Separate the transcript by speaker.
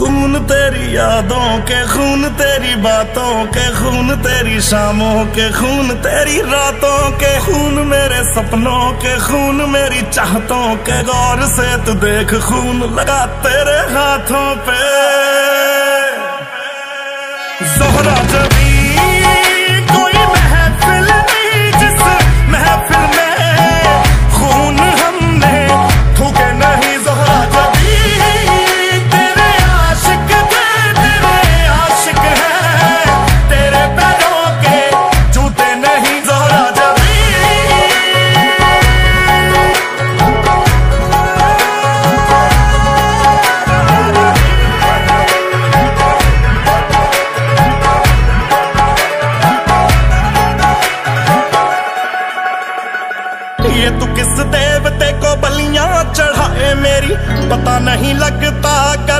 Speaker 1: खून तेरी यादों के खून तेरी बातों के खून तेरी शामों के खून तेरी रातों के खून मेरे सपनों के खून मेरी चाहतों के गौर से तू देख खून लगा तेरे हाथों पे। तू किस देवते को बलियाँ चढ़ाए मेरी? पता नहीं लगता कर